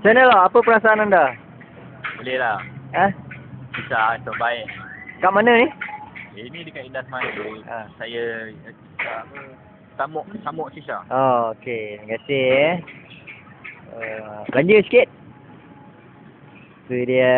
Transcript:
Macam mana lah? Apa perasaan anda? Boleh lah. Eh? Bisa terbaik. Kat mana ni? Eh, ini dekat Indah Semangat. Ha. Saya eh, Sisa. Samuk, Samuk Sisa. Oh, okey. Terima kasih eh. Uh, belanja sikit. Itu dia.